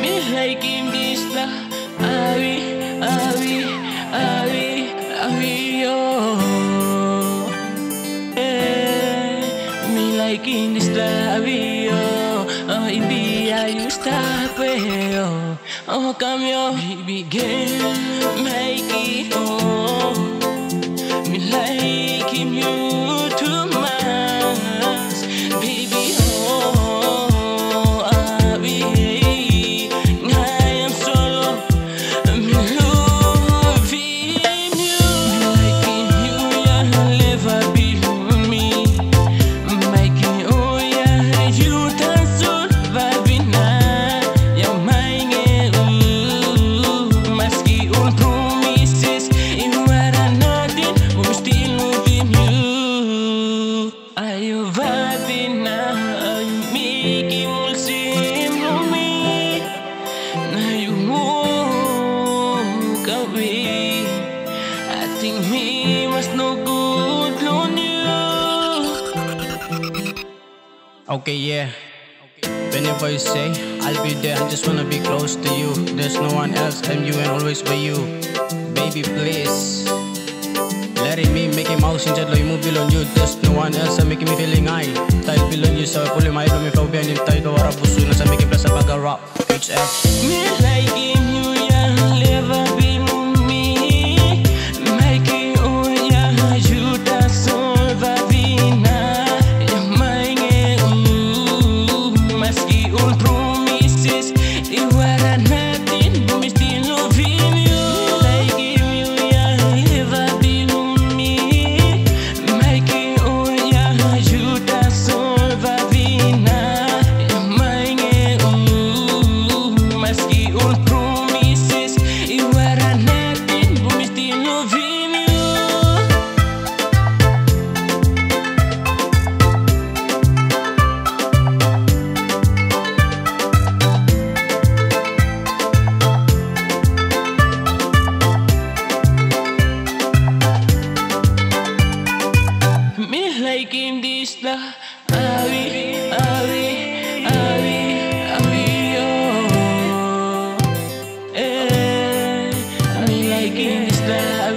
Me like him this la Avi, Avi, Avi, Avi, oh yeah. Me like in this la Avi, oh Oh, hindi ayos tape, oh Oh, cambio, girl, make it, oh him, you Okay, yeah. Whenever you say, I'll be there, I just wanna be close to you. There's no one else, I'm you and always by you. Baby, please. Letting me make him out since loy mo below you. There's no one else, I'm making me feeling high. Tayo below you, sa puli may dumi phobia, nim tayo do wara buso na sa making plus sa baga rap. HF. Eh. Me like it Islam